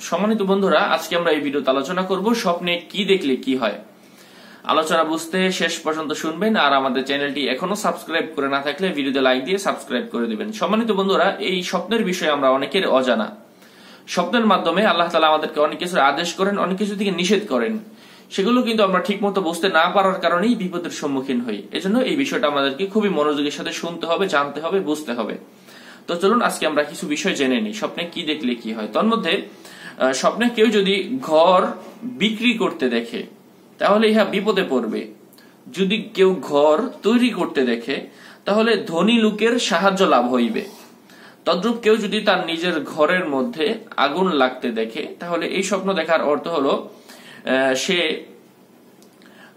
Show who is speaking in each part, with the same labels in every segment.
Speaker 1: সম্মানিত বন্ধুরা, আজকে আমরা এই ভিডিওতে আলোচনা করব স্বপ্নে কি দেখলে কি হয়। আলোচনা বুঝতে শেষ পর্যন্ত শুনবেন আর আমাদের চ্যানেলটি এখনও সাবস্ক্রাইব করে না থাকলে ভিডিওতে লাইক দিয়ে সাবস্ক্রাইব করে দিবেন। সম্মানিত বন্ধুরা, এই স্বপ্নের বিষয়ে আমরা অনেকের অজানা। স্বপ্নের মাধ্যমে আল্লাহ তালা আমাদেরকে অনেক কিছু আদেশ করেন, অনেক কিছু থেকে নিষেধ করেন। সেগুলো কিন্তু আমরা ঠিক মতো বুঝতে না পারার কারণেই বিপদের সম্মুখীন হই। এজন্য এই বিষয়টা আমাদেরকে খুবই মনোযোগের সাথে শুনতে হবে, জানতে হবে, বুঝতে হবে। তো চলুন আজকে আমরা কিছু বিষয় জেনে নিই। স্বপ্নে কি দেখলে কি হয়? তন্মধ্যে স্বপ্নে কেউ যদি ঘর বিক্রি করতে দেখে, তাহলে ইহা বিপদে পড়বে। যদি কেউ ঘর তৈরি করতে দেখে, তাহলে ধনী লোকের সাহায্য লাভ হইবে। তদ্রূপ কেউ যদি তার নিজের ঘরের মধ্যে আগুন লাগতে দেখে, তাহলে এই স্বপ্ন দেখার অর্থ হলো সে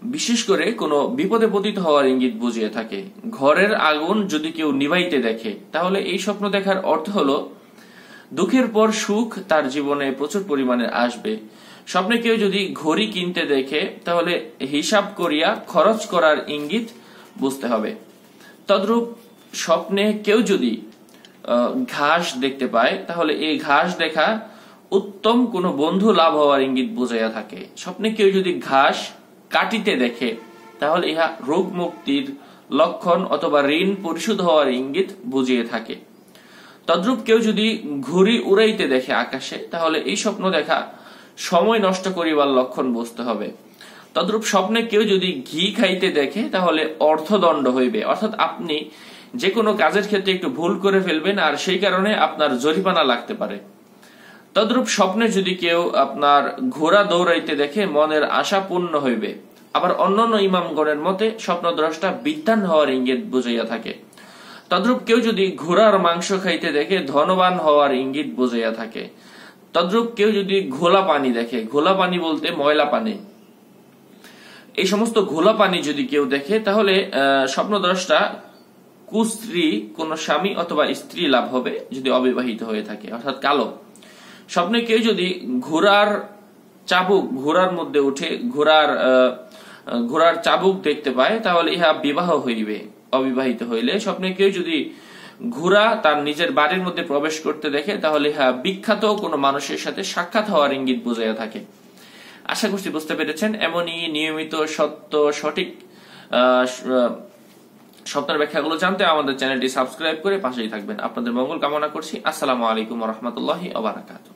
Speaker 1: বিশেষ করে কোনো বিপদে পতিত হওয়ার ইঙ্গিত বুঝিয়ে থাকে। ঘরের আগুন যদি কেউ নিভাইতে দেখে, তাহলে এই স্বপ্ন দেখার অর্থ হলো, দুঃখের পর সুখ তার জীবনে প্রচুর পরিমাণে আসবে। স্বপ্নে কেউ যদি ঘড়ি কিনতে দেখে, তাহলে হিসাব করিয়া খরচ করার ইঙ্গিত বুঝতে হবে। তদ্রূপ স্বপ্নে কেউ যদি ঘাস দেখতে পায়, তাহলে এই ঘাস দেখা উত্তম কোনো বন্ধু লাভ হওয়ার ইঙ্গিত বুঝাইয়া থাকে। স্বপ্নে কেউ যদি ঘাস কাটিতে দেখে, তাহলে ইহা রোগ মুক্তির লক্ষণ অথবা ঋণ পরিশোধ হওয়ার ইঙ্গিত বুঝিয়ে থাকে। তদ্রূপ কেউ যদি ঘুড়ি উড়াইতে দেখে আকাশে, তাহলে এই স্বপ্ন দেখা সময় নষ্ট করিবার লক্ষণ বুঝতে হবে। তদ্রূপ স্বপ্নে কেউ যদি ঘি খাইতে দেখে, তাহলে অর্থদণ্ড হইবে। অর্থাৎ আপনি যে কোনো কাজের ক্ষেত্রে একটু ভুল করে ফেলবেন, আর সেই কারণে আপনার জরিমানা লাগতে পারে। তদ্রূপ স্বপ্নে যদি কেউ আপনার ঘোড়া দৌড়াইতে দেখে মনের আশা পূর্ণ হইবে, আবার অন্যান্য ইমামগণের মতে স্বপ্নদ্রষ্টা বিদ্যান হওয়ার ইঙ্গিত বুঝাইয়া থাকে। তদ্রূপ কেউ যদি ঘোড়ার মাংস খাইতে দেখে ধনবান হওয়ার ইঙ্গিত বুঝাইয়া থাকে। তদ্রূপ কেউ যদি ঘোলা পানি দেখে, ঘোলা পানি বলতে ময়লা পানি। এই সমস্ত ঘোলা পানি যদি কেউ দেখে, তাহলে স্বপ্নদ্রষ্টা কুস্ত্রী কোন স্বামী অথবা স্ত্রী লাভ হবে যদি অবিবাহিত হয়ে থাকে, অর্থাৎ কালো। স্বপ্নে কেউ যদি ঘোড়ার চাবুক, ঘোড়ার মধ্যে উঠে ঘোড়ার ঘোড়ার চাবুক দেখতে পায়, তাহলে ইহা বিবাহ হইবে, অবিবাহিত হইলে। স্বপ্নে কেউ যদি ঘোড়া তার নিজের বাড়ির মধ্যে প্রবেশ করতে দেখে, তাহলে ইহা বিখ্যাত কোনো মানুষের সাথে সাক্ষাৎ হওয়ার ইঙ্গিত বোঝাইয়া থাকে। আশা করছি বুঝতে পেরেছেন, এমনই নিয়মিত সত্য, সঠিক স্বপ্নের ব্যাখ্যাগুলো জানতে আমাদের চ্যানেলটি সাবস্ক্রাইব করে পাশেই থাকবেন। আপনাদের মঙ্গল কামনা করছি। আসসালামু আলাইকুম রহমতুল্লাহি ওবারাকাতুহ